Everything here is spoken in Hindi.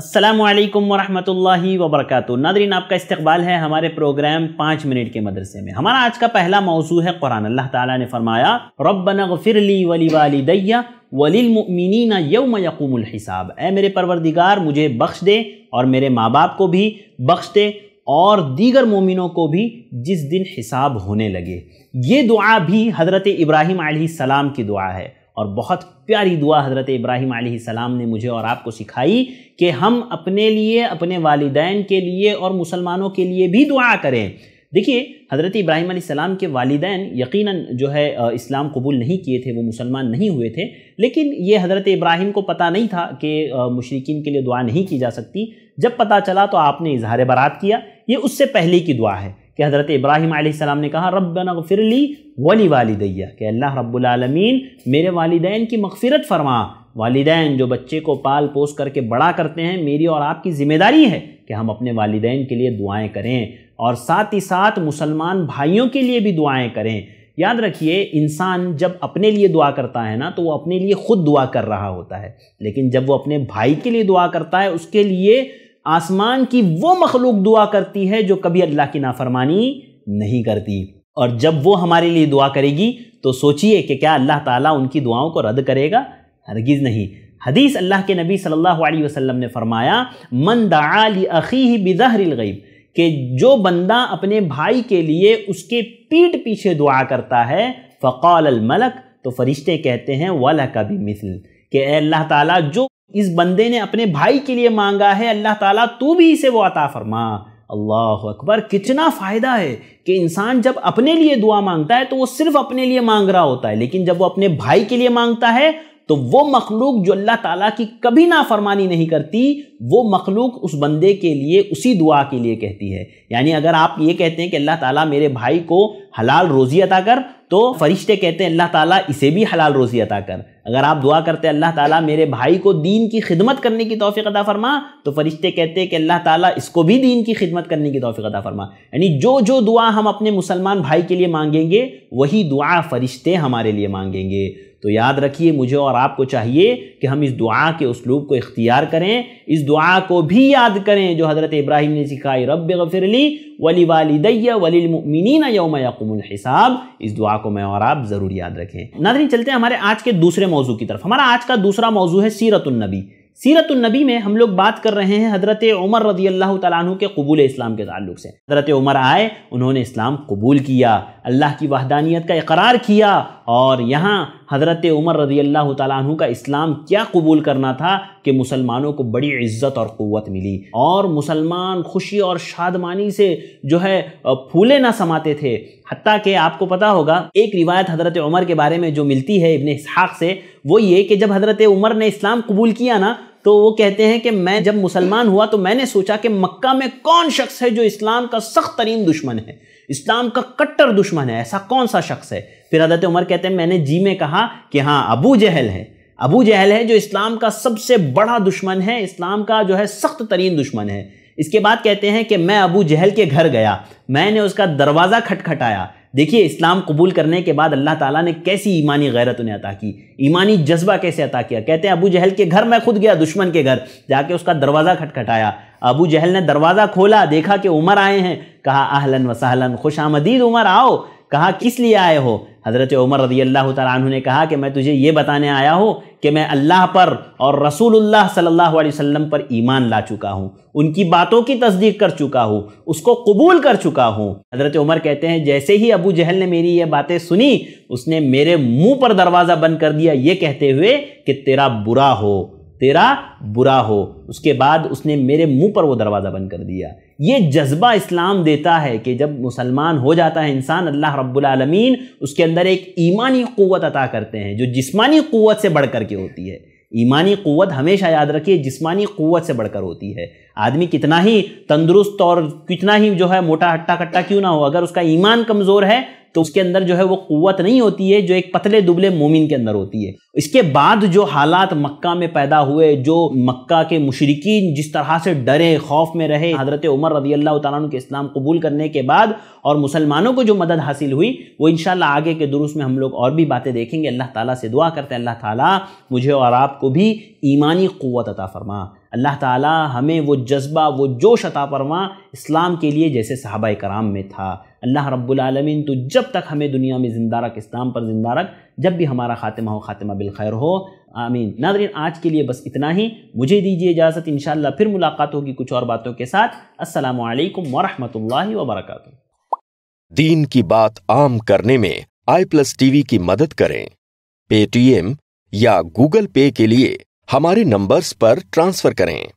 अस्सलाम वालेकुम वरहमतुल्लाहि वबरकातुहू नादरीन, आपका इस्तकबाल है हमारे प्रोग्राम पाँच मिनट के मदरसे में। हमारा आज का पहला मौजू है कुरान। अल्लाह ताला ने फरमाया, रब्बना गफिरली वली वालिदैया वलिलमुमिनीना यौम यक़ूमुल हिसाब। ए मेरे परवरदिगार, मुझे बख्श दे और मेरे माँ बाप को भी बख्श दे और दीगर मोमिनों को भी जिस दिन हिसाब होने लगे। ये दुआ भी हज़रत इब्राहिम सलाम की दुआ है। और बहुत प्यारी दुआ हज़रत इब्राहिम सलाम ने मुझे और आपको सिखाई कि हम अपने लिए, अपने वालिदैन के लिए और मुसलमानों के लिए भी दुआ करें। देखिए, हज़रत इब्राहिम सलाम के वालिदैन यकीनन जो है इस्लाम कबूल नहीं किए थे, वो मुसलमान नहीं हुए थे, लेकिन ये हज़रत इब्राहिम को पता नहीं था कि मुशरकिन के लिए दुआ नहीं की जा सकती। जब पता चला तो आपने इजहार बारात किया। ये उससे पहले की दुआ है। कि हज़रत इब्राहिम सलाम ने कहा रब फिरली वली वालदैया कि अल्लाह रब्बुलमीन मेरे वालदेन की मगफ़रत फरमा। वालदेन जो बच्चे को पाल पोस करके बड़ा करते हैं, मेरी और आपकी ज़िम्मेदारी है कि हम अपने वालदेन के लिए दुआएँ करें और साथ ही साथ मुसलमान भाइयों के लिए भी दुआएँ करें। याद रखिए, इंसान जब अपने लिए दुआ करता है ना तो वो अपने लिए खुद दुआ कर रहा होता है। लेकिन जब वो अपने भाई के लिए दुआ करता है, उसके लिए आसमान की वो मखलूक दुआ करती है जो कभी अल्लाह की नाफरमानी नहीं करती। और जब वो हमारे लिए दुआ करेगी तो सोचिए कि क्या अल्लाह ताला उनकी दुआओं को रद्द करेगा? हरगिज़ नहीं। हदीस अल्लाह के नबी सल्लल्लाहु अलैहि वसल्लम ने फरमाया, मन दाली अखी बिदहरिल गईब कि जो बंदा अपने भाई के लिए उसके पीठ पीछे दुआ करता है फ़काल मलक तो फरिश्ते कहते हैं वाला का भी मिसल कि अल्लाह ताला, जो इस बंदे ने अपने भाई के लिए मांगा है, अल्लाह ताला तू भी इसे वो अता फरमा। अल्लाह अकबर, कितना फ़ायदा है कि इंसान जब अपने लिए दुआ माँगता है तो वो सिर्फ़ अपने लिए मांग रहा होता है, लेकिन जब वो अपने भाई के लिए माँगता है तो वो मखलूक जो अल्लाह ताला की कभी ना फरमानी नहीं करती, वो मखलूक उस बंदे के लिए, उसी दुआ के लिए कहती है। यानी अगर आप ये कहते हैं कि अल्लाह ताला मेरे भाई को हलाल रोज़ी अता कर तो फरिश्ते कहते हैं, अल्लाह ताला इसे भी हलाल रोज़ी अता कर। अगर आप दुआ करते हैं, अल्लाह ताला मेरे भाई को दीन की खिदमत करने की तोफ़ी अदा फरमा। तो फरिश्ते कहते हैं कि, अल्लाह ताला इसको भी दीन की खिदमत करने की तोफ़ी अदा फरमा। यानी जो जो दुआ हम अपने मुसलमान भाई के लिए मांगेंगे, वही दुआ फरिश्ते हमारे लिए मांगेंगे। तो याद रखिए, मुझे और आपको चाहिए कि हम इस दुआ के उसलूब को इख्तियार करें। इस दुआ को भी याद करें जो हज़रत इब्राहिम ने सिखाई रब गफ़िरली वली वालदैया वलीमिन यौम यकुमसाब इस दुआ को मैं और आप ज़रूर याद रखें। नादरी चलते हैं हमारे आज के दूसरे मौजू की तरफ़। हमारा आज का दूसरा मौजू है सीरतुलनबी सीरतुलनबी में हम लोग बात कर रहे हैं हज़रत उमर रदी अल्लाह तु के कबूल इस्लाम के ताल्लुक से। हज़रत उमर आए, उन्होंने इस्लाम कबूल किया, अल्लाह की वहदानियत का इकरार किया और यहाँ हज़रत उमर रदी अल्लाह तु का इस्लाम क्या कबूल करना था कि मुसलमानों को बड़ी इज़्ज़त और क़वत मिली। और मुसलमान खुशी और शादमानी से जो है फूले ना समाते थे। हती कि आपको पता होगा, एक रिवायत हज़रत उमर के बारे में जो मिलती है इबन इसहाक से, वो ये कि जब हज़रत उमर ने इस्लाम कबूल किया ना तो वो कहते हैं कि मैं जब मुसलमान हुआ तो मैंने सोचा कि मक्का में कौन शख्स है जो इस्लाम का सख्त तरीन दुश्मन है? इस्लाम का कट्टर दुश्मन है। ऐसा कौन सा शख्स है? फिर हज़रत उमर कहते हैं, मैंने जी में कहा कि हाँ अबू जहल है। अबू जहल है जो इस्लाम का सबसे बड़ा दुश्मन है, इस्लाम का जो है सख्त तरीन दुश्मन है। इसके बाद कहते हैं कि मैं अबू जहल के घर गया। मैंने उसका दरवाज़ा खटखटाया। देखिए, इस्लाम कबूल करने के बाद अल्लाह ताला ने कैसी ईमानी गैरत उन्हें अता की? ईमानी जज्बा कैसे अता किया? कहते हैं, अबू जहल के घर, मैं खुद गया, दुश्मन के घर। जाके उसका दरवाज़ा खटखटाया। अबू जहल ने दरवाज़ा खोला, देखा कि उमर आए हैं। कहा आहलन वसाहलन खुश आमदीद, उमर, आओ। कहा, किस लिए आए हो? हज़रत उमर रदी अल्लाह तु ने कहा कि मैं तुझे ये बताने आया हूँ कि मैं अल्लाह पर और रसूलुल्लाह सल्लल्लाहु अलैहि वसल्लम पर ईमान ला चुका हूँ, उनकी बातों की तस्दीक कर चुका हूँ, उसको कबूल कर चुका हूँ। हज़रत उमर कहते हैं, जैसे ही अबू जहल ने मेरी ये बातें सुनी, उसने मेरे मुँह पर दरवाज़ा बंद कर दिया, ये कहते हुए कि तेरा बुरा हो। तेरा बुरा हो। उसके बाद उसने मेरे मुँह पर वो दरवाज़ा बंद कर दिया। ये जज्बा इस्लाम देता है कि जब मुसलमान हो जाता है इंसान, अल्लाह रब्बुल उसके अंदर एक ईमानी क़वत अता करते हैं, जो जिस्मानी क़वत से बढ़ कर के होती है। ईमानी क़वत हमेशा याद रखिए, जिस्मानी क़वत से बढ़कर होती है। आदमी कितना ही तंदुरुस्त और कितना ही जो है मोटा हट्टा कट्टा क्यों ना हो, अगर उसका ईमान कमज़ोर है तो उसके अंदर जो है वो कुत नहीं होती है, जो एक पतले दुबले मोमिन के अंदर होती है। इसके बाद जो हालात मक्का में पैदा हुए, जो मक्का के मुशरकिन जिस तरह से डरे, खौफ में रहे, हज़रत उमर रदी अल्लाह तु के इस्लाम कबूल करने के बाद और मुसलमानों को जो मदद हासिल हुई, वो इन आगे के दुरुस्त में हम लोग और भी बातें देखेंगे। अल्लाह ताला से दुआ करते हैं। अल्लाह ताला मुझे और आपको भी ईमानी क़वत अता फरमा। अल्लाह ताला हमें वो जज्बा, वो जोश अता फरमा इस्लाम के लिए जैसे सहाबा कराम में था। अल्लाह रब्बुल आलमीन तो जब तक हमें दुनिया में ज़िंदा रख, इस्लाम पर ज़िंदा रख, जब भी हमारा खातिमा हो, खातिमा बिल खैर हो, आमीन। नादरीन आज के लिए बस इतना ही। मुझे दीजिए इजाज़त इन फिर मुलाकात होगी कुछ और बातों के साथ। असलकम वरहमल वर्क दीन की बात आम करने में आई प्लस टीवी की मदद करें। पेटीएम या गूगल पे के लिए हमारे नंबर्स पर ट्रांसफ़र करें।